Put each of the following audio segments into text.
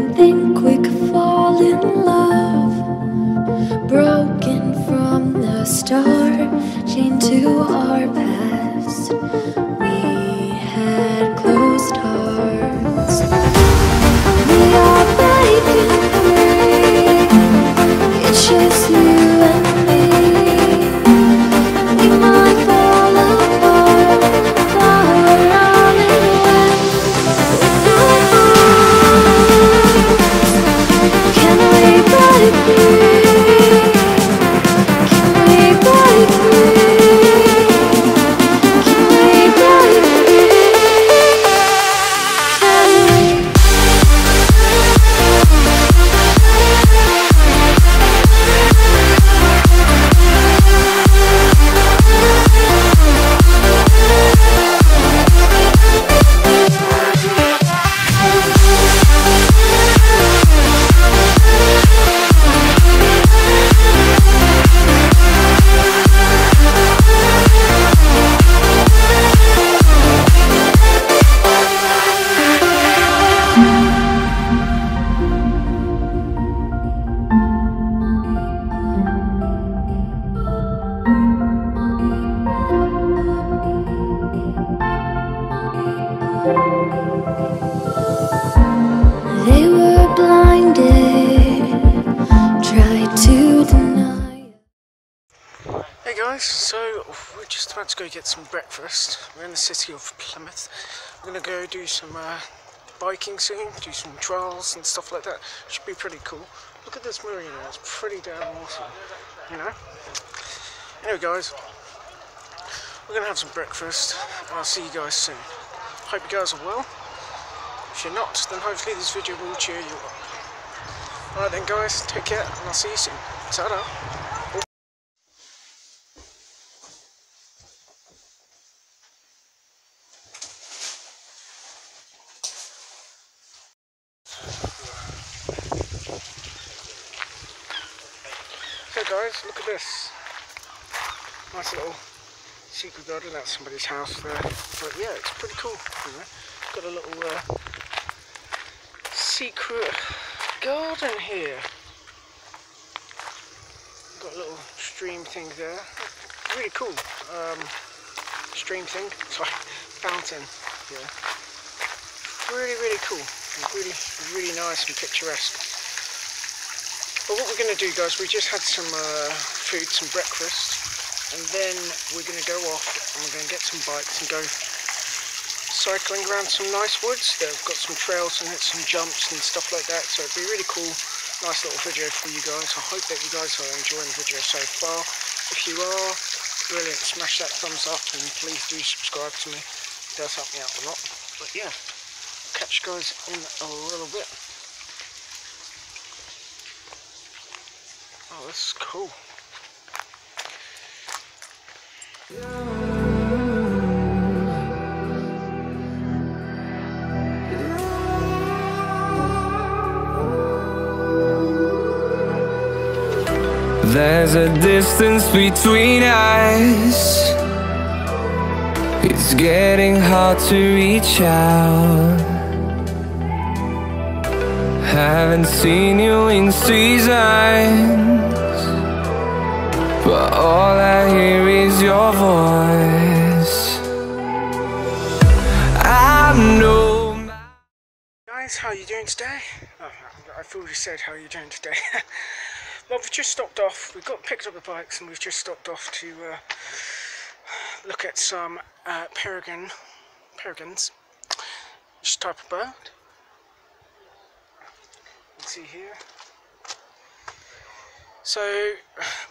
didn't think we could fall in love. Broken from the start, chained to our past. Guys, so we're just about to go get some breakfast. We're in the city of Plymouth. We're gonna go do some uh, biking soon, do some trials and stuff like that. Should be pretty cool. Look at this marina, it's pretty damn awesome, you know? Anyway guys, we're gonna have some breakfast and I'll see you guys soon. Hope you guys are well. If you're not, then hopefully this video will cheer you up. Alright then guys, take care and I'll see you soon. Ta-da! Hey guys, look at this. Nice little secret garden. That's somebody's house there. But yeah, it's pretty cool. You know, got a little uh, secret garden here. Got a little stream thing there. Really cool. Um, stream thing. Sorry, fountain. Yeah. Really, really cool. Really, really nice and picturesque. But what we're going to do, guys, we just had some uh, food, some breakfast, and then we're going to go off and we're going to get some bikes and go cycling around some nice woods that have got some trails and some jumps and stuff like that. So it'd be really cool, nice little video for you guys. I hope that you guys are enjoying the video so far. If you are, brilliant, smash that thumbs up and please do subscribe to me. It does help me out a lot. But yeah, catch you guys in a little bit. This is cool. There's a distance between us. It's getting hard to reach out. Haven't seen you in seasons, but all I hear is your voice. I know. Guys, how are you doing today? Oh, I've already said how you doing today. well, we've just stopped off. We've got picked up the bikes and we've just stopped off to uh, look at some uh, peregrine, peregrines. Which type of bird? See here. So,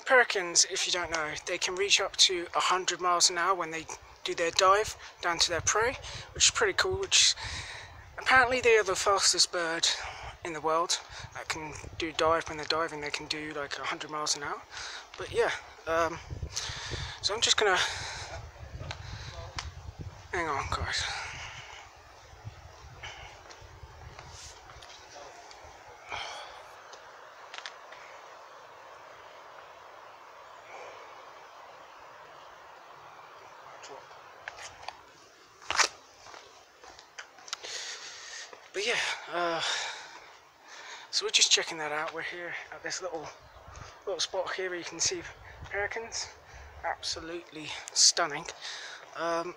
peregrines, if you don't know, they can reach up to 100 miles an hour when they do their dive down to their prey, which is pretty cool. Which apparently they are the fastest bird in the world that can do dive when they're diving. They can do like 100 miles an hour. But yeah, um, so I'm just gonna hang on, guys. But yeah, uh, So we're just checking that out. We're here at this little little spot here where you can see pelicans. Absolutely stunning. Um,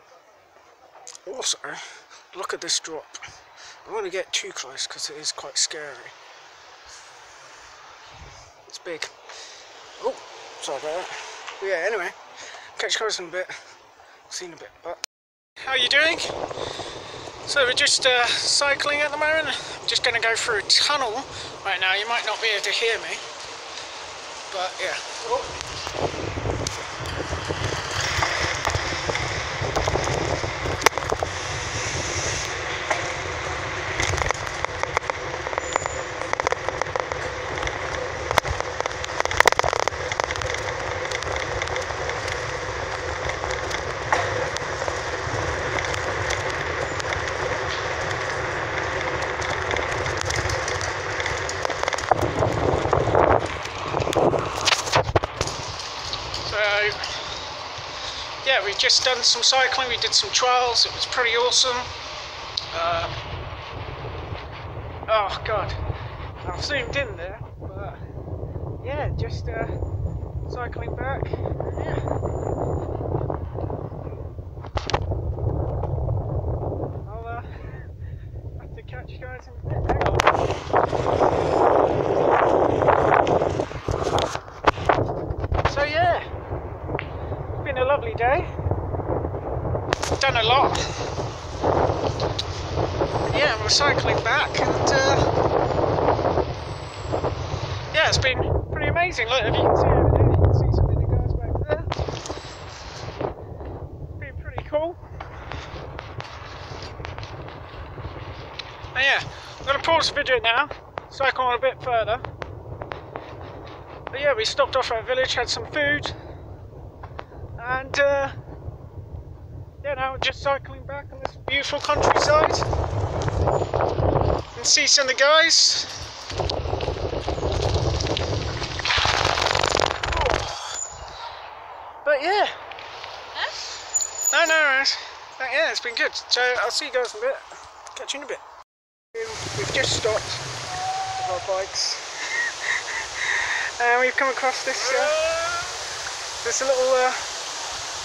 also, look at this drop. I don't want to get too close because it is quite scary. It's big. Oh, sorry about that. But yeah, anyway, catch guys in a bit. Seen a bit. But how are you doing? So we're just uh, cycling at the moment. I'm just going to go through a tunnel right now. You might not be able to hear me, but yeah. Oh. So yeah, we've just done some cycling. We did some trials. It was pretty awesome. Um, oh god, I've zoomed in there, but yeah, just uh, cycling back. Yeah. I'll uh, have to catch you guys in a bit. Hang on. So yeah, it's been a lovely day. Done a lot. Yeah, we're cycling back and uh, yeah, it's been pretty amazing. Look, if you can see over there, you can see some of the guys back there. Been pretty cool. And yeah, I'm gonna pause the video now, cycle on a bit further. But yeah, we stopped off at a village, had some food, and uh, yeah, now we're just cycling back on this beautiful countryside and see some of the guys. Yeah, no, no, worries. Uh, yeah, it's been good. So I'll see you guys in a bit. Catch you in a bit. We've just stopped with our bikes. And we've come across this uh, this little uh,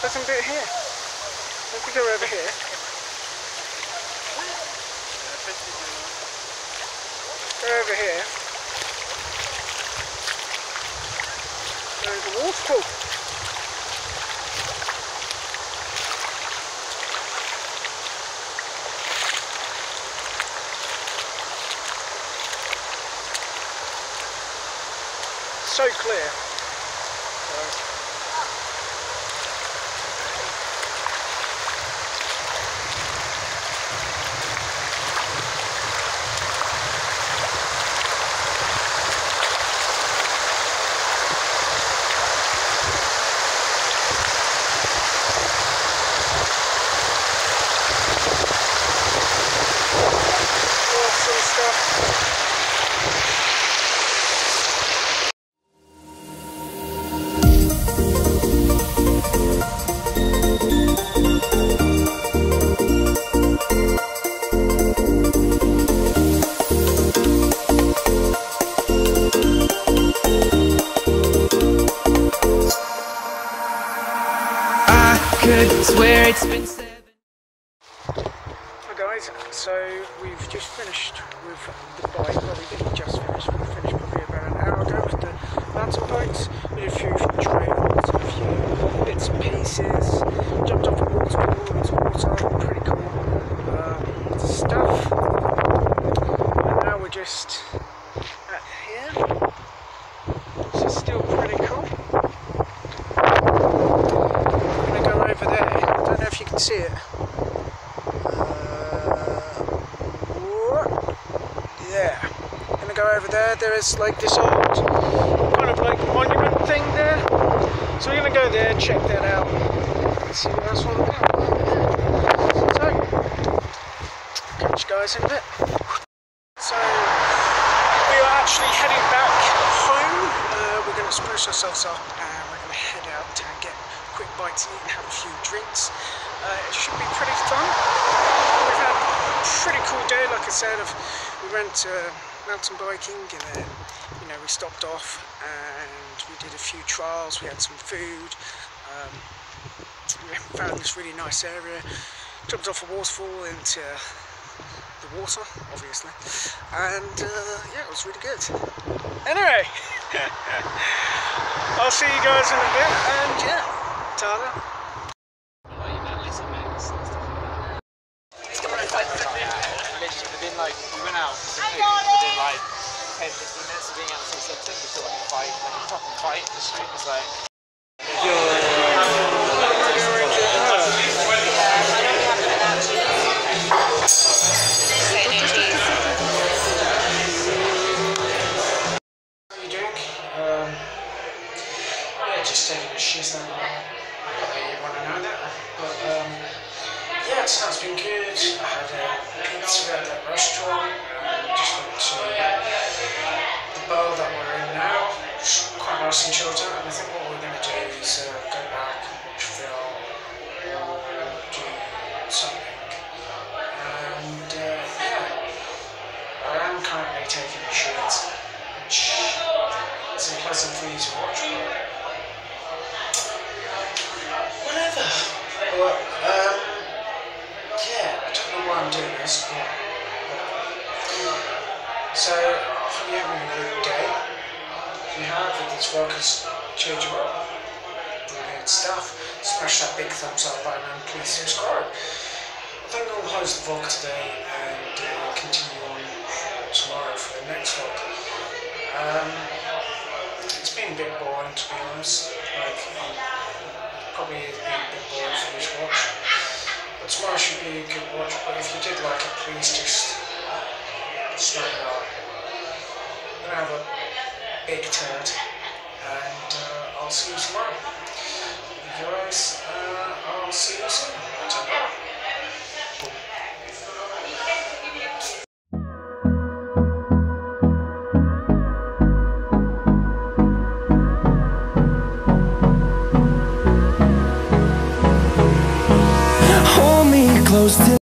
pleasant bit here. If we go over here. Go over here. There's a waterfall. Swear it's been seven. Hi guys, so we've just finished with the bike. Well, we didn't just finish, we finished probably about an hour ago with the mountain bikes. We did a few trails, a few bits and pieces, jumped off a waterfall into water, pretty cool um, stuff. And now we're just at here, which is still pretty cool. I'm gonna go over there, I don't know if you can see it. Uh, yeah, gonna go over there. Is like this old kind of like monument thing there. So we're gonna go there, check that out, and see what else there. So, catch you guys in a bit. So, we are actually heading back home. Uh, we're gonna spruce ourselves up and we're gonna head out to get quick bites to eat and have a few drinks. Uh, it should be pretty fun. We've had a pretty cool day, like I said. We went to mountain biking, and then you know we stopped off and we did a few trials. We had some food. Um, we found this really nice area. Jumped off a waterfall into the water, obviously, and uh, yeah, it was really good. Anyway, I'll see you guys in a bit, and yeah, ta Literally within like we went out for some food within like 10, 15 minutes of being out for something we saw like a fight, like a proper fight in the street. It was like How you doing? Um, yeah, just taking a shit out. Not that you want to know that, but um, yeah, it's been good. I had a pizza at that restaurant. Um, just went to the bar that we're in now. Quite nice and chilled out. And I think what we're going to do is uh, go back please subscribe. I think I'll close the vlog today and uh, continue on tomorrow for the next vlog. Um, it's been a bit boring to be honest. Like, um, probably been a bit boring for to watch. But tomorrow should be a good watch. But if you did like it, please just smack it up. I'm gonna have a big turd, and uh, I'll see you tomorrow. You guys, uh, I'll see you